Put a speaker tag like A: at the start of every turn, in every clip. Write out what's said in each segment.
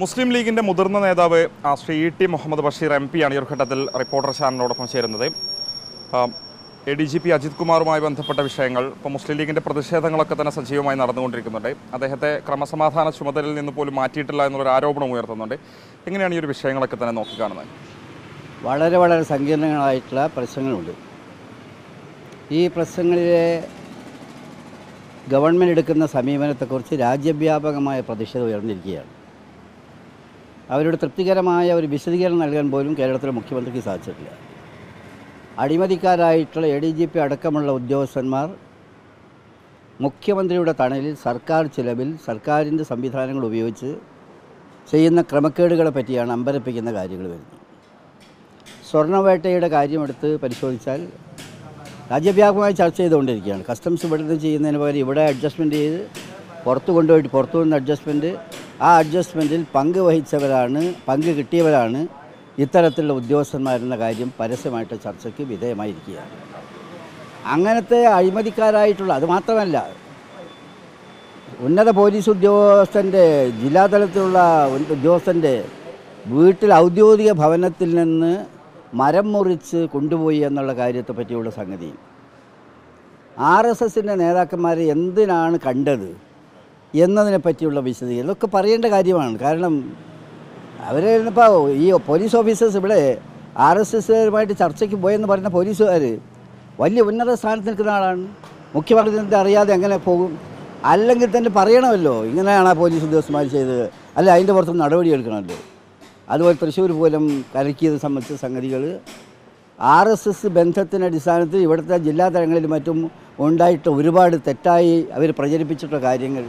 A: മുസ്ലിം ലീഗിന്റെ മുതിർന്ന നേതാവ് Shri E T Muhammad Basheer M പിയാണ് ഈ ഒരു ഘട്ടത്തിൽ റിപ്പോർട്ടർ ചാനലിനോടൊപ്പം ചേരുന്നത്. A D G P Ajith കുമാറുമായി ബന്ധപ്പെട്ട വിഷയങ്ങൾ ഇപ്പോൾ മുസ്ലിം ലീഗിന്റെ പ്രതിഷേധങ്ങളൊക്കെ തന്നെ സജീവമായി നടന്നുകൊണ്ടിരിക്കുന്നുണ്ട്. അദ്ദേഹത്തെ ക്രമസമാധാന ചുമതലയിൽ നിന്ന് പോലും മാറ്റിയിട്ടില്ല എന്നുള്ളൊരു ആരോപണം ഉയർത്തുന്നുണ്ട്. എങ്ങനെയാണ് ഈ ഒരു വിഷയങ്ങളൊക്കെ തന്നെ നോക്കിക്കാണുന്നത്?
B: വളരെ വളരെ സങ്കീർണങ്ങളായിട്ടുള്ള പ്രശ്നങ്ങളുണ്ട്. ഈ പ്രശ്നങ്ങളിലെ ഗവൺമെന്റ് എടുക്കുന്ന സമീപനത്തെക്കുറിച്ച് രാജ്യവ്യാപകമായ പ്രതിഷേധം ഉയർന്നിരിക്കുകയാണ്. അവരുടെ തൃപ്തികരമായ ഒരു വിശദീകരണം നൽകാൻ പോലും കേരളത്തിലെ മുഖ്യമന്ത്രിക്ക് സാധിച്ചിട്ടില്ല. അഴിമതിക്കാരായിട്ടുള്ള എ ഡി ജി പി അടക്കമുള്ള ഉദ്യോഗസ്ഥന്മാർ മുഖ്യമന്ത്രിയുടെ തണലിൽ സർക്കാർ ചിലവിൽ സർക്കാരിന്റെ സംവിധാനങ്ങൾ ഉപയോഗിച്ച് ചെയ്യുന്ന ക്രമക്കേടുകളെ പറ്റിയാണ് അമ്പരപ്പിക്കുന്ന കാര്യങ്ങൾ വരുന്നത്. സ്വർണവേട്ടയുടെ കാര്യമെടുത്ത് പരിശോധിച്ചാൽ രാജ്യവ്യാപകമായി ചർച്ച ചെയ്തുകൊണ്ടിരിക്കുകയാണ്. കസ്റ്റംസ് ഇവിടെ നിന്ന് ചെയ്യുന്നതിന് പകരം ഇവിടെ അഡ്ജസ്റ്റ്മെന്റ് ചെയ്ത് പുറത്ത് കൊണ്ടുപോയിട്ട് പുറത്തു നിന്ന് അഡ്ജസ്റ്റ്മെന്റ് ആ അഡ്ജസ്റ്റ്മെന്റിൽ പങ്ക് വഹിച്ചവരാണ് പങ്ക് കിട്ടിയവരാണ് ഇത്തരത്തിലുള്ള ഉദ്യോഗസ്ഥന്മാരെന്ന കാര്യം പരസ്യമായിട്ട് ചർച്ചയ്ക്ക് വിധേയമായിരിക്കുകയാണ്. അങ്ങനത്തെ അഴിമതിക്കാരായിട്ടുള്ള അത് മാത്രമല്ല ഉന്നത പോലീസ് ഉദ്യോഗസ്ഥന്റെ ജില്ലാതലത്തിലുള്ള ഉദ്യോഗസ്ഥന്റെ വീട്ടിൽ ഔദ്യോഗിക ഭവനത്തിൽ നിന്ന് മരം മുറിച്ച് കൊണ്ടുപോയി എന്നുള്ള കാര്യത്തെ പറ്റിയുള്ള സംഗതി. ആർ എസ് എസിന്റെ നേതാക്കന്മാരെ എന്തിനാണ് കണ്ടത്? എന്നതിനെ പറ്റിയുള്ള വിശദീകരണം. ഇതൊക്കെ പറയേണ്ട കാര്യമാണ്. കാരണം അവർ ഇപ്പോൾ ഈ പോലീസ് ഓഫീസേഴ്സ് ഇവിടെ ആർ എസ് എസുമായിട്ട് ചർച്ചയ്ക്ക് പോയെന്ന് പറയുന്ന പോലീസുകാർ വലിയ ഉന്നത സ്ഥാനത്ത് നിൽക്കുന്ന ആളാണ്. മുഖ്യമന്ത്രി അറിയാതെ എങ്ങനെ പോകും? അല്ലെങ്കിൽ തന്നെ പറയണമല്ലോ ഇങ്ങനെയാണ് ആ പോലീസ് ഉദ്യോഗസ്ഥന്മാർ ചെയ്തത്. അല്ല അതിന്റെ പുറത്ത് നടപടി എടുക്കണമല്ലോ. അതുപോലെ തൃശ്ശൂർ പോലും കലക്കിയത് സംബന്ധിച്ച സംഗതികൾ ആർ എസ് എസ് ബന്ധത്തിന്റെ അടിസ്ഥാനത്തിൽ ഇവിടുത്തെ ജില്ലാ തലങ്ങളിൽ മറ്റും ഉണ്ടായിട്ട് ഒരുപാട് തെറ്റായി അവർ പ്രചരിപ്പിച്ചിട്ടുള്ള കാര്യങ്ങൾ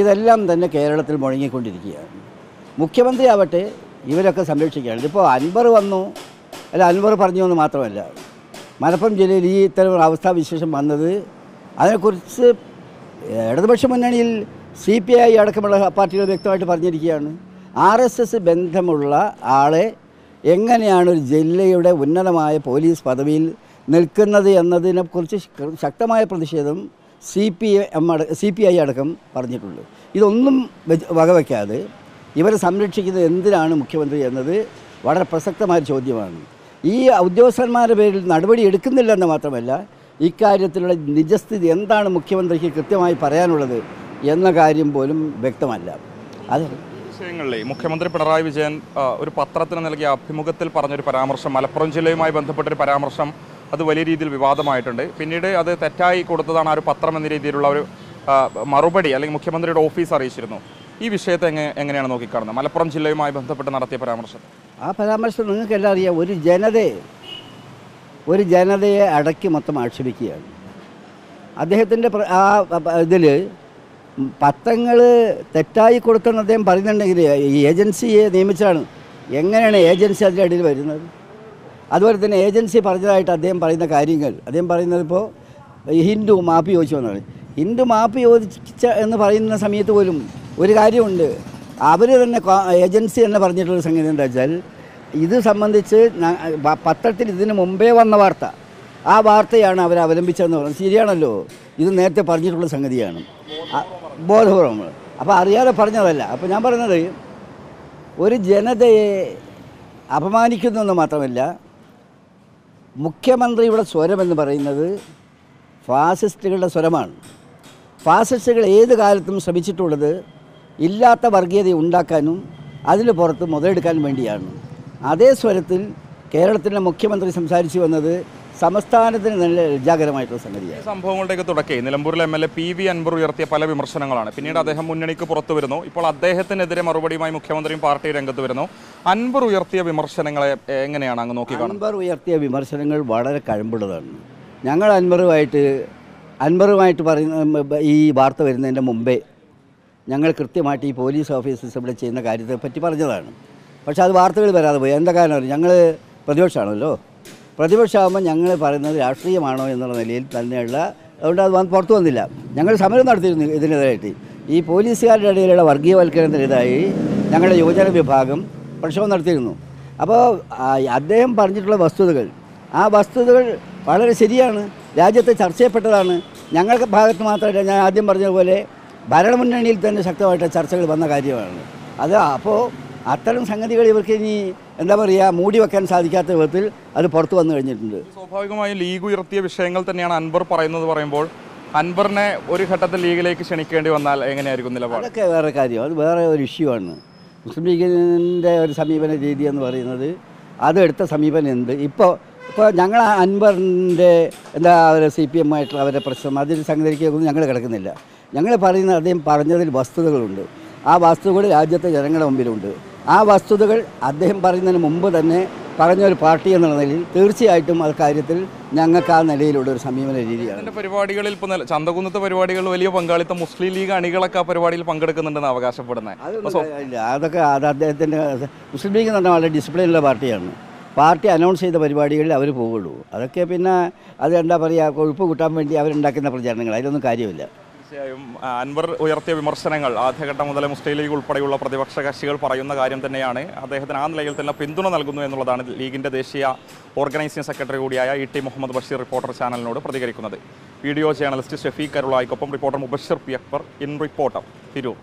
B: ഇതെല്ലാം തന്നെ കേരളത്തിൽ മുഴങ്ങിക്കൊണ്ടിരിക്കുകയാണ്. മുഖ്യമന്ത്രി ആവട്ടെ ഇവരൊക്കെ സംരക്ഷിക്കുകയാണ്. ഇതിപ്പോൾ അൻവർ വന്നു. അല്ല അൻവർ പറഞ്ഞു എന്ന് മാത്രമല്ല. മലപ്പുറം ജില്ലയിൽ ഈ ഇത്തരം അവസ്ഥാവിശേഷം വന്നത് അതിനെക്കുറിച്ച് ഇടതുപക്ഷ മുന്നണിയിൽ സി പി ഐ അടക്കമുള്ള പാർട്ടികൾ വ്യക്തമായിട്ട് പറഞ്ഞിരിക്കുകയാണ്. ആർ എസ് എസ് ബന്ധമുള്ള ആളെ എങ്ങനെയാണ് ഒരു ജില്ലയുടെ ഉന്നതമായ പോലീസ് പദവിയിൽ നിൽക്കുന്നത് എന്നതിനെക്കുറിച്ച് ശക്തമായ പ്രതിഷേധം C P M C P I അടക്കം പറഞ്ഞിട്ടുണ്ട്. ഇതൊന്നും വകവയ്ക്കാതെ ഇവരെ സംരക്ഷിക്കുന്നത് എന്തിനാണ് മുഖ്യമന്ത്രി എന്നത് വളരെ പ്രസക്തമായ ചോദ്യമാണ്. ഈ ഉദ്യോഗസ്ഥന്മാരുടെ പേരിൽ നടപടി എടുക്കുന്നില്ലെന്ന് മാത്രമല്ല ഇക്കാര്യത്തിലുള്ള നിജസ്ഥിതി എന്താണ് മുഖ്യമന്ത്രിക്ക് കൃത്യമായി പറയാനുള്ളത് എന്ന കാര്യം പോലും വ്യക്തമല്ല. അത്.
A: വിഷയങ്ങളിലെ മുഖ്യമന്ത്രി പിണറായി വിജയൻ ഒരു പത്രത്തിന് നൽകിയ അഭിമുഖത്തിൽ പറഞ്ഞൊരു പരാമർശം മലപ്പുറം ജില്ലയുമായി ബന്ധപ്പെട്ടൊരു പരാമർശം അത് വലിയ രീതിയിൽ വിവാദമായിട്ടുണ്ട്. പിന്നീട് അത് തെറ്റായി കൊടുത്തതാണ് ആ ഒരു പത്രം എന്ന രീതിയിലുള്ള ഒരു മറുപടി അല്ലെങ്കിൽ മുഖ്യമന്ത്രിയുടെ ഓഫീസ് അറിയിച്ചിരുന്നു. ഈ വിഷയത്തെ എങ്ങനെ എങ്ങനെയാണ് നോക്കിക്കാണുന്നത്? മലപ്പുറം ജില്ലയുമായി ബന്ധപ്പെട്ട് നടത്തിയ പരാമർശം.
B: ആ പരാമർശം നിങ്ങൾക്ക് എല്ലാം അറിയാം. ഒരു ജനതയെ ഒരു ജനതയെ അടക്കി മൊത്തം ആക്ഷേപിക്കുകയാണ്. അദ്ദേഹത്തിന്റെ ആ ഇതിൽ പത്രങ്ങൾ തെറ്റായി കൊടുക്കണം അദ്ദേഹം പറയുന്നുണ്ടെങ്കിൽ ഏജൻസിയെ നിയമിച്ചാണ്. എങ്ങനെയാണ് ഏജൻസി അതിന്റെ അടിയിൽ വരുന്നത്? അതുപോലെ തന്നെ ഏജൻസി പറഞ്ഞതായിട്ട് അദ്ദേഹം പറയുന്ന കാര്യങ്ങൾ. അദ്ദേഹം പറയുന്നത് ഇപ്പോൾ ഹിന്ദു മാപ്പ് ചോദിച്ചു എന്നാണ് ഹിന്ദു മാപ്പ് ചോദിച്ച എന്ന് പറയുന്ന സമയത്ത് പോലും ഒരു കാര്യമുണ്ട്. അവർ തന്നെ ഏജൻസി തന്നെ പറഞ്ഞിട്ടുള്ള സംഗതി എന്താ വെച്ചാൽ ഇത് സംബന്ധിച്ച് പത്രത്തിൽ ഇതിന് മുമ്പേ വന്ന വാർത്ത. ആ വാർത്തയാണ് അവർ അവലംബിച്ചതെന്ന് പറഞ്ഞത്. ശരിയാണല്ലോ. ഇത് നേരത്തെ പറഞ്ഞിട്ടുള്ള സംഗതിയാണ്. ബോധപൂർവം. അപ്പോൾ അറിയാതെ പറഞ്ഞതല്ല. അപ്പോൾ ഞാൻ പറഞ്ഞത് ഒരു ജനതയെ അപമാനിക്കുന്നു എന്ന് മാത്രമല്ല മുഖ്യമന്ത്രിയുടെ സ്വരമെന്ന് പറയുന്നത് ഫാസിസ്റ്റുകളുടെ സ്വരമാണ്. ഫാസിസ്റ്റുകൾ ഏത് കാലത്തും ശ്രമിച്ചിട്ടുള്ളത് ഇല്ലാത്ത വർഗീയത ഉണ്ടാക്കാനും അതിന് പുറത്ത് മുതലെടുക്കാൻ വേണ്ടിയാണ്. അതേ സ്വരത്തിൽ കേരളത്തിലെ മുഖ്യമന്ത്രി സംസാരിച്ചു വന്നത് സംസ്ഥാനത്തിന് നല്ല ലജ്ജാകരമായിട്ടുള്ള സംഗതിയാണ്.
A: സംഭവങ്ങളുടെയൊക്കെ തുടക്കേ നിലമ്പൂരിലെ M L A P V Anvar ഉയർത്തിയ പല വിമർശനങ്ങളാണ്. പിന്നീട് അദ്ദേഹം മുന്നണിക്ക് പുറത്തു വരുന്നു. ഇപ്പോൾ അദ്ദേഹത്തിനെതിരെ മറുപടിയുമായി മുഖ്യമന്ത്രിയും പാർട്ടി രംഗത്ത് വരുന്നു. അൻവർ ഉയർത്തിയ വിമർശനങ്ങളെ എങ്ങനെയാണ് അങ്ങ് നോക്കി
B: അൻവർ ഉയർത്തിയ വിമർശനങ്ങൾ വളരെ കഴമ്പുള്ളതാണ്. ഞങ്ങൾ അൻവറുമായിട്ട് അൻവറുമായിട്ട് പറയുന്ന ഈ വാർത്ത വരുന്നതിന്റെ മുമ്പേ ഞങ്ങൾ കൃത്യമായിട്ട് ഈ പോലീസ് ഓഫീസേഴ്സ് ഇവിടെ ചെയ്യുന്ന കാര്യത്തെ പറ്റി പറഞ്ഞതാണ്. പക്ഷേ അത് വാർത്തകൾ വരാതെ പോയി. എന്താ കാരണം? ഞങ്ങൾ പ്രതിപക്ഷമാണല്ലോ. പ്രതിപക്ഷമാകുമ്പോൾ ഞങ്ങൾ പറയുന്നത് രാഷ്ട്രീയമാണോ എന്നുള്ള നിലയിൽ തന്നെയുള്ള അതുകൊണ്ട് അത് വന്ന് പുറത്തു വന്നില്ല. ഞങ്ങൾ സമരം നടത്തിയിരുന്നു ഇതിനെതിരായിട്ട്. ഈ പോലീസുകാരുടെ ഇടയിലുള്ള വർഗീയവൽക്കരണത്തിനെതിരായി ഞങ്ങളുടെ യുവജന വിഭാഗം പ്രക്ഷോഭം നടത്തിയിരുന്നു. അപ്പോൾ അദ്ദേഹം പറഞ്ഞിട്ടുള്ള വസ്തുതകൾ ആ വസ്തുതകൾ വളരെ ശരിയാണ്. രാജ്യത്തെ ചർച്ച ചെയ്യപ്പെട്ടതാണ്. ഞങ്ങൾക്ക് ഭാഗത്ത് മാത്രമല്ല ഞാൻ ആദ്യം പറഞ്ഞതുപോലെ ഭരണമുന്നണിയിൽ തന്നെ ശക്തമായിട്ട് ചർച്ചകൾ വന്ന കാര്യമാണ്. അത് അപ്പോൾ അത്തരം സംഗതികൾ ഇവർക്ക് ഇനി എന്താ പറയുക മൂടി വെക്കാൻ സാധിക്കാത്ത വിധത്തിൽ അത് പുറത്തു വന്നു കഴിഞ്ഞിട്ടുണ്ട്.
A: സ്വാഭാവികമായും ലീഗ് ഉയർത്തിയ വിഷയങ്ങൾ തന്നെയാണ് അൻവർ പറയുന്നത് പറയുമ്പോൾ. അൻവറിനെ ഒരു ഘട്ടത്തിൽ ലീഗിലേക്ക് ക്ഷണിക്കേണ്ടി വന്നാൽ എങ്ങനെയായിരിക്കും നിലപാട്?
B: അതൊക്കെ വേറെ കാര്യം. അത് വേറെ ഒരു ഇഷ്യൂ ആണ്. മുസ്ലിം ലീഗിന്റെ ഒരു സമീപന രീതി എന്ന് പറയുന്നത് അതെടുത്ത സമീപനം എന്ത്? ഇപ്പോൾ ഇപ്പോൾ ഞങ്ങൾ അൻവറിന്റെ എന്താ അവരെ സി പി എം ആയിട്ടുള്ള അവരുടെ പ്രശ്നം അതിൽ സംഗതിക്കൊന്നും ഞങ്ങൾ കിടക്കുന്നില്ല. ഞങ്ങൾ പറയുന്ന അദ്ദേഹം പറഞ്ഞതിൽ വസ്തുതകളുണ്ട്. ആ വസ്തുതകൾ രാജ്യത്തെ ജനങ്ങളുടെ മുമ്പിലുണ്ട്. ആ വസ്തുതകൾ അദ്ദേഹം പറയുന്നതിന് മുമ്പ് തന്നെ പറഞ്ഞൊരു പാർട്ടി എന്നുള്ള നിലയിൽ തീർച്ചയായിട്ടും ആ കാര്യത്തിൽ ഞങ്ങൾക്ക് ആ നിലയിലുള്ള ഒരു സമീപന രീതിയാണ്.
A: പരിപാടികളിൽ ഇപ്പോൾ ചന്തകുന്നത്തെ പരിപാടികളിൽ വലിയ പങ്കാളിത്തം മുസ്ലിം ലീഗ് അണികളൊക്കെ ആ പരിപാടിയിൽ പങ്കെടുക്കുന്നുണ്ടെന്ന് അവകാശപ്പെടുന്നത്.
B: ഇല്ല. അതൊക്കെ അത് അദ്ദേഹത്തിന്റെ മുസ്ലിം ലീഗ് എന്ന് പറഞ്ഞാൽ വളരെ ഡിസിപ്ലിനുള്ള പാർട്ടിയാണ്. പാർട്ടി അനൗൺസ് ചെയ്ത പരിപാടികളിൽ അവർ പോവുള്ളൂ അതൊക്കെ പിന്നെ അത് എന്താ പറയുക കൊഴുപ്പ് കൂട്ടാൻ വേണ്ടി അവരുണ്ടാക്കുന്ന പ്രചാരണങ്ങൾ. അതിലൊന്നും കാര്യമില്ല.
A: തീർച്ചയായും അൻവർ ഉയർത്തിയ വിമർശനങ്ങൾ ആദ്യഘട്ടം മുതൽ മുസ്ലിം ലീഗ് ഉൾപ്പെടെയുള്ള പ്രതിപക്ഷ കക്ഷികൾ പറയുന്ന കാര്യം തന്നെയാണ്. അദ്ദേഹത്തിന് ആ നിലയിൽ തന്നെ പിന്തുണ നൽകുന്നു എന്നുള്ളതാണ് ലീഗിന്റെ ദേശീയ ഓർഗനൈസിംഗ് സെക്രട്ടറി കൂടിയായ E T Muhammad Basheer reporter ചാനലിനോട് പ്രതികരിക്കുന്നത്. Video journalist Shafeeq കരുളായിക്കൊപ്പം reporter Mubashir P Akbar in reporter Tirur.